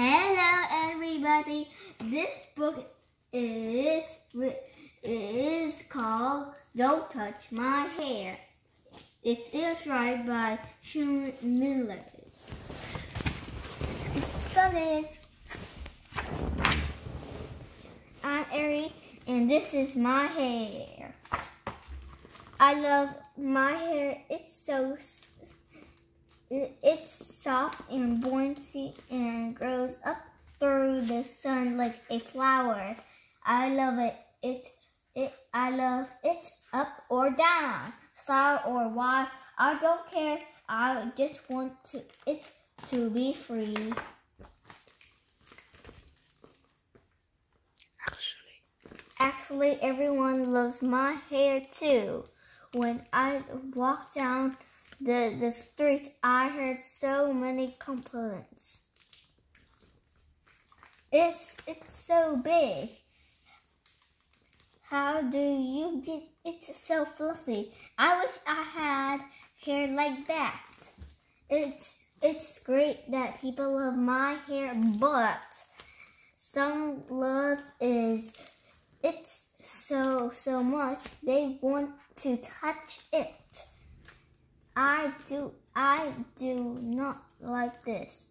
Hello, everybody. This book is is called "Don't Touch My Hair." It's illustrated by Sharee Miller. Started. I'm Ari, and this is my hair. I love my hair. It's so it's soft and buoyancy and grows up through the sun like a flower. I love it. It it I love it up or down, sour or wide. I don't care. I just want to it to be free. Actually. Actually, everyone loves my hair too. When I walk down the, the streets, I heard so many compliments. It's, it's so big. How do you get it so fluffy? I wish I had hair like that. It's, it's great that people love my hair, but some love is, it's so, so much, they want to touch it. I do I do not like this.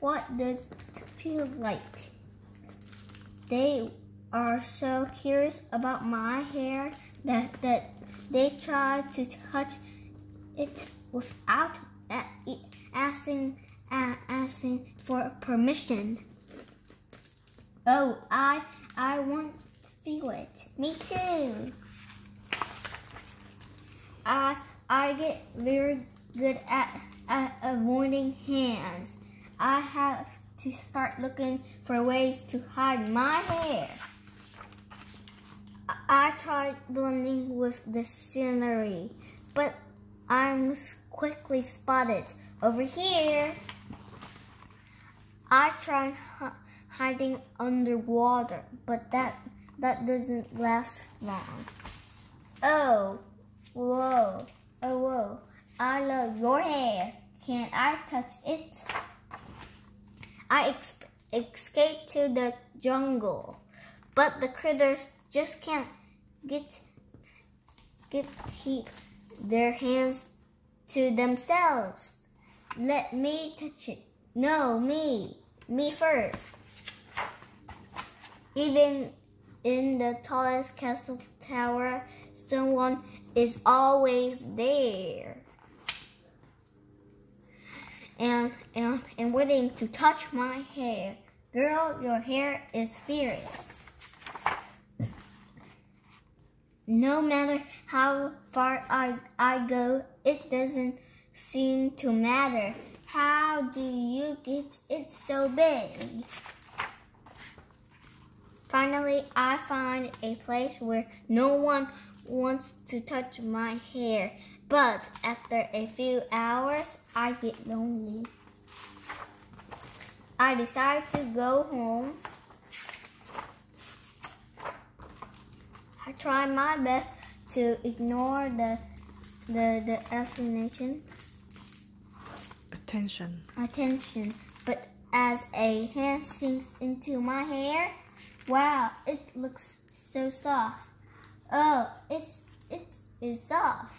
What does it feel like? They are so curious about my hair that, that they try to touch it without asking asking for permission. Oh, I I want to feel it. Me too. I I get very good at, at avoiding hands. I have to start looking for ways to hide my hair. I tried blending with the scenery, but I'm quickly spotted over here. I tried hiding underwater, but that that doesn't last long. Oh, Whoa, oh whoa, I love your hair. Can I touch it? I escaped to the jungle, but the critters just can't get, get keep their hands to themselves. Let me touch it. No, me. Me first. Even in the tallest castle tower, someone is always there. And, and, and waiting to touch my hair. Girl, your hair is fierce. No matter how far I, I go, it doesn't seem to matter. How do you get it so big? Finally, I find a place where no one wants to touch my hair, but after a few hours, I get lonely. I decide to go home. I try my best to ignore the the the affirmation attention attention but as a hand sinks into my hair wow it looks so soft Oh, it's it is soft.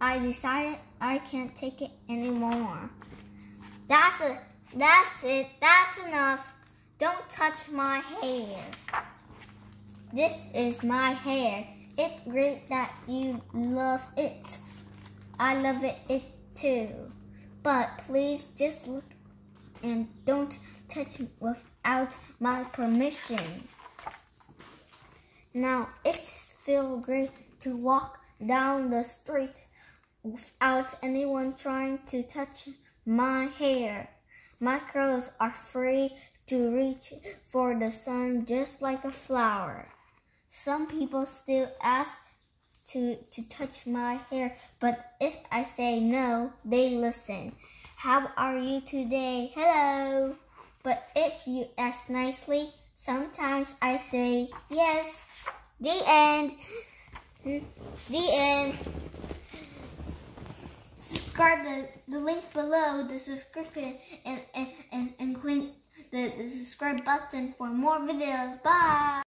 I decided I can't take it anymore. That's it. That's it. That's enough. Don't touch my hair. This is my hair. It's great that you love it. I love it, it too. But please just look and don't touch it without my permission. Now it's feel great to walk down the street without anyone trying to touch my hair. My curls are free to reach for the sun just like a flower. Some people still ask to, to touch my hair, but if I say no, they listen. How are you today? Hello. But if you ask nicely, sometimes I say yes. The end. The end. subscribe the, the link below the subscription and, and, and, and click the, the subscribe button for more videos. Bye!